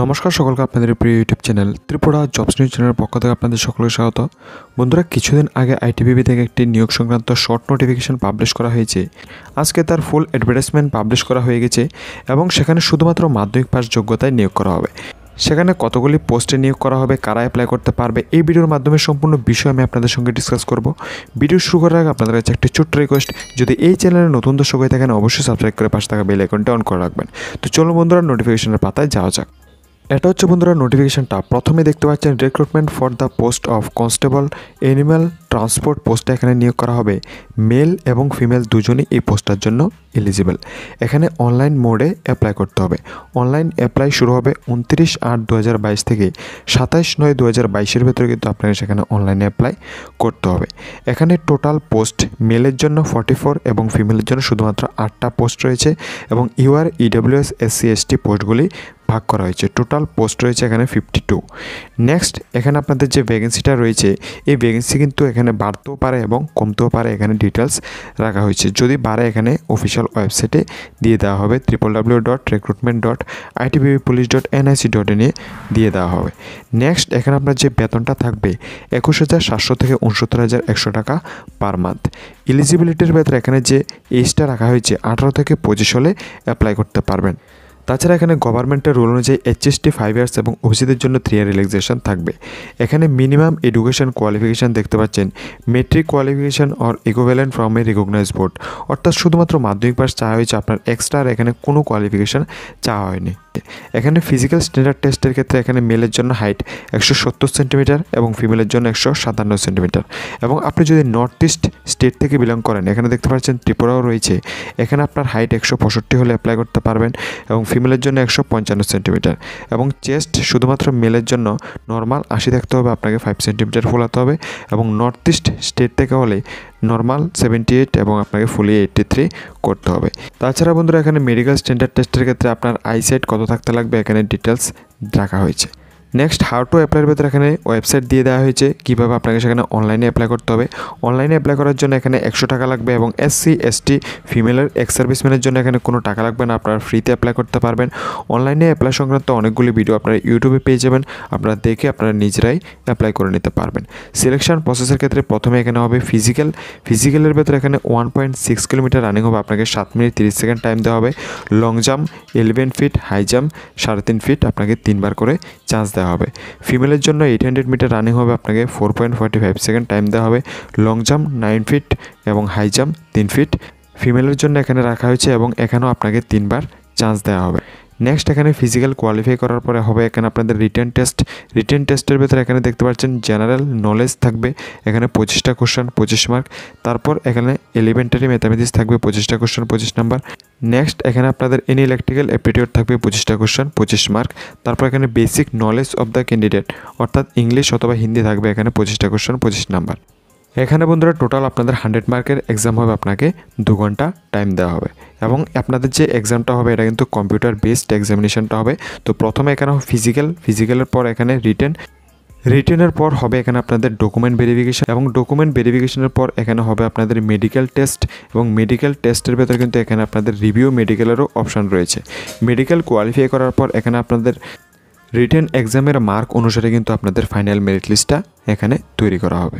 নমস্কার সকলকে আপনাদের প্রিয় YouTube channel Tripura jobs news চ্যানেলের পক্ষ থেকে আপনাদের সকলকে স্বাগত। বন্ধুরা, কিছুদিন আগে আইটিবিবি থেকে একটি নিয়োগ সংক্রান্ত শর্ট নোটিফিকেশন পাবলিশ করা হয়েছে। আজকে তার ফুল অ্যাডভার্টাইজমেন্ট পাবলিশ করা হয়ে গেছে এবং সেখানে শুধুমাত্র মাধ্যমিক পাস যোগ্যতায় নিয়োগ করা হবে। সেখানে কতগুলি পোস্টে নিয়োগ করা হবে, কারা অ্যাপ্লাই করতে পারবে, এই ভিডিওর মাধ্যমে সম্পূর্ণ বিষয় আমি আপনাদের সঙ্গে ডিসকাস করব। ভিডিও শুরু করার আগে আপনাদের কাছে একটি ছোট্ট রিকোয়েস্ট যদি এই চ্যানেলে নতুন দর্শক হয়ে থাকেন, অবশ্যই সাবস্ক্রাইব করে পাশে থাকা বেল আইকনটা অন করে রাখবেন। তো চলো বন্ধুরা নোটিফিকেশনের পাতায় যাওয়া যাক। এটা হচ্ছে বন্ধুরা নোটিফিকেশনটা প্রথমে দেখতে পাচ্ছেন recruitment for the post of constable animal transport পোস্টে এখানে নিয়োগ করা হবে। মেল এবং ফিমেল দুজনই এই পোস্টটার জন্য এলিজিবল এখানে অনলাইন মোডে অ্যাপ্লাই করতে হবে। অনলাইন অ্যাপ্লাই শুরু হবে উনত্রিশ আট দু থেকে। সাতাইশ নয় দু হাজার বাইশের ভেতরে কিন্তু আপনাকে সেখানে অনলাইনে অ্যাপ্লাই করতে হবে। এখানে টোটাল পোস্ট মেলের জন্য ফর্টি ফোর এবং ফিমেলের জন্য শুধুমাত্র আটটা পোস্ট রয়েছে এবং ইউআর ইডব্লিউএস এসসি এসটি পোস্টগুলি ভাগ করা হয়েছে। টোটাল পোস্ট রয়েছে এখানে ফিফটি টু নেক্সট এখানে আপনাদের যে ভ্যাকেন্সিটা রয়েছে, এই ভ্যাকেন্সি কিন্তু এখানে বাড়তেও পারে এবং কমতেও পারে। এখানে ডিটেলস রাখা হয়েছে। যদি বাড়ে, এখানে অফিসিয়াল ওয়েবসাইটে দিয়ে দেওয়া হবে। Triple W dot recruitment dot ITBP police dot NIC dot ইনে দিয়ে দেওয়া হবে। নেক্সট এখানে আপনার যে বেতনটা থাকবে, একুশ হাজার সাতশো থেকে উনসত্তর হাজার একশো টাকা পার মান্থ এলিজিবিলিটির ভেতরে এখানে যে এজটা রাখা হয়েছে, আঠারো থেকে পঁচিশ হলে অ্যাপ্লাই করতে পারবেন। তাছাড়া এখানে গভর্নমেন্টের রুল অনুযায়ী এইচএসটি ফাইভ ইয়ার্স এবং ওবিসিদের জন্য থ্রি ইয়ার রিল্যাক্সেশন থাকবে। এখানে মিনিমাম এডুকেশন কোয়ালিফিকেশান দেখতে পাচ্ছেন matric qualification or equivalent from a recognise board অর্থাৎ শুধুমাত্র মাধ্যমিক পাস চাওয়া হয়েছে, আপনার এক্সট্রা আর এখানে কোনো কোয়ালিফিকেশান চাওয়া হয়নি। এখানে ফিজিক্যাল স্ট্যান্ডার্ড টেস্টের ক্ষেত্রে এখানে মেলের জন্য হাইট একশো সত্তর সেন্টিমিটার এবং ফিমেলের জন্য একশো সাতান্ন সেন্টিমিটার এবং আপনি যদি নর্থ ইস্ট স্টেট থেকে বিলং করেন, এখানে দেখতে পাচ্ছেন ত্রিপুরাও রয়েছে। এখানে আপনার হাইট একশো পঁয়ষট্টি হলে অ্যাপ্লাই করতে পারবেন এবং ফিমেলের জন্য একশো পঞ্চান্ন সেন্টিমিটার এবং চেস্ট শুধুমাত্র মেলের জন্য নর্মাল আশি থাকতে হবে, আপনাকে ফাইভ সেন্টিমিটার ফোলাতে হবে। এবং নর্থ ইস্ট স্টেট থেকে হলে নর্মাল সেভেন্টি এইট এবং আপনাকে ফুলি এইটটি থ্রি করতে হবে। তাছাড়া বন্ধুরা, এখানে মেডিকেল স্ট্যান্ডার্ড টেস্টের ক্ষেত্রে আপনার আইসাইট কত থাকতে লাগবে, এখানে ডিটেলস রাখা হয়েছে। নেক্সট হাউ টু অ্যাপ্লাইয়ের ভেতরে এখানে ওয়েবসাইট দিয়ে দেওয়া হয়েছে। কীভাবে আপনাকে সেখানে অনলাইনে অ্যাপ্লাই করতে হবে। অনলাইনে অ্যাপ্লাই করার জন্য এখানে একশো টাকা লাগবে এবং এসসি এসটি ফিমেলের এক্স সার্ভিসম্যানের জন্য এখানে কোনো টাকা লাগবে না। আপনারা ফ্রিতে অ্যাপ্লাই করতে পারবেন। অনলাইনে অ্যাপ্লাই সংক্রান্ত অনেকগুলি ভিডিও আপনারা ইউটিউবে পেয়ে যাবেন। আপনারা দেখে আপনারা নিজেরাই অ্যাপ্লাই করে নিতে পারবেন। সিলেকশন প্রসেসের ক্ষেত্রে প্রথমে এখানে হবে ফিজিক্যাল ফিজিক্যালের ভেতরে এখানে one point six kilometre running হবে। আপনাকে সাত মিনিট তিরিশ সেকেন্ড টাইম দেওয়া হবে। Long jump eleven feet high jump সাড়ে তিন ফিট আপনাকে তিনবার করে চান্স দেওয়া হবে। ফিমেলের জন্য এইট হান্ড্রেড মিটার রানিং হবে আপনাকে four point forty five second time দেওয়া হবে। লং জাম্প নাইন ফিট এবং হাই জাম্প তিন ফিট ফিমেলের জন্য এখানে রাখা হয়েছে এবং এখানেও আপনাকে তিনবার চান্স দেওয়া হবে। নেক্সট এখানে ফিজিক্যাল কোয়ালিফাই করার পরে হবে এখানে আপনাদের রিটার্ন টেস্ট রিটার্ন টেস্টের ভেতরে এখানে দেখতে পাচ্ছেন জেনারেল নলেজ থাকবে, এখানে পঁচিশটা কোশ্চেন পঁচিশ মার্ক তারপর এখানে এলিমেন্টারি ম্যাথামেটিক্স থাকবে, পঁচিশটা কোশ্চেন পঁচিশ নাম্বার নেক্সট এখানে আপনাদের এনি ইলেকট্রিক্যাল অ্যাপটিটিউড থাকবে, পঁচিশটা কোশ্চেন পঁচিশ মার্ক তারপর এখানে basic knowledge of the candidate অর্থাৎ ইংলিশ অথবা হিন্দি থাকবে, এখানে পঁচিশটা কোশ্চেন পঁচিশ নাম্বার এখানে বন্ধুরা টোটাল আপনাদের হান্ড্রেড মার্কের এক্সাম হবে আপনাকে দু ঘণ্টা টাইম দেওয়া হবে। এবং আপনাদের যে এক্সামটা হবে, এটা কিন্তু কম্পিউটার বেসড এক্সামিনেশনটা হবে। তো প্রথমে এখানে ফিজিক্যাল ফিজিক্যালের পর এখানে রিটেন রিটেনের পর হবে এখানে আপনাদের ডকুমেন্ট ভেরিফিকেশন এবং ডকুমেন্ট ভেরিফিকেশনের পর এখানে হবে আপনাদের মেডিকেল টেস্ট এবং মেডিকেল টেস্টের ভেতরে কিন্তু এখানে আপনাদের রিভিউ মেডিকেলেরও অপশান রয়েছে। মেডিকেল কোয়ালিফাই করার পর এখানে আপনাদের রিটেন এক্সামের মার্ক অনুসারে কিন্তু আপনাদের ফাইনাল মেরিট লিস্টটা এখানে তৈরি করা হবে।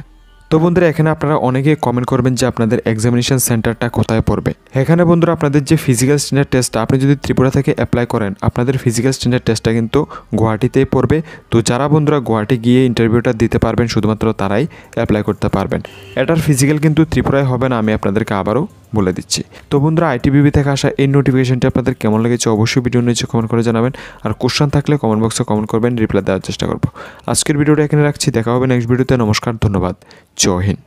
তো বন্ধুরা, এখানে আপনারা অনেকেই কমেন্ট করবেন যে আপনাদের এক্সামিনেশন সেন্টারটা কোথায় পড়বে। এখানে বন্ধুরা, আপনাদের যে ফিজিক্যাল স্ট্যান্ডার্ড টেস্ট আপনি যদি ত্রিপুরা থেকে অ্যাপ্লাই করেন, আপনাদের ফিজিক্যাল স্ট্যান্ডার্ড টেস্টটা কিন্তু গুয়াহাটিতেই পড়বে। তো যারা বন্ধুরা গুয়াহাটি গিয়ে ইন্টারভিউটা দিতে পারবেন, শুধুমাত্র তারাই অ্যাপ্লাই করতে পারবেন। এটার ফিজিক্যাল কিন্তু ত্রিপুরায় হবে না, আমি আপনাদেরকে আবারও বলে দিচ্ছি। তো বন্ধুরা আইটিবিবি থেকে আসা এই নোটিফিকেশনটি আপনাদের কেমন লেগেছে অবশ্যই ভিডিও নিচে কমেন্ট করে জানাবেন। আর কোশ্চেন থাকলে কমেন্ট বক্সে কমেন্ট করবেন রিপ্লাই দেওয়ার চেষ্টা করব। আজকের ভিডিওটা এখানে রাখছি। দেখা হবে নেক্সট ভিডিওতে নমস্কার, ধন্যবাদ। জয় হিন্দ।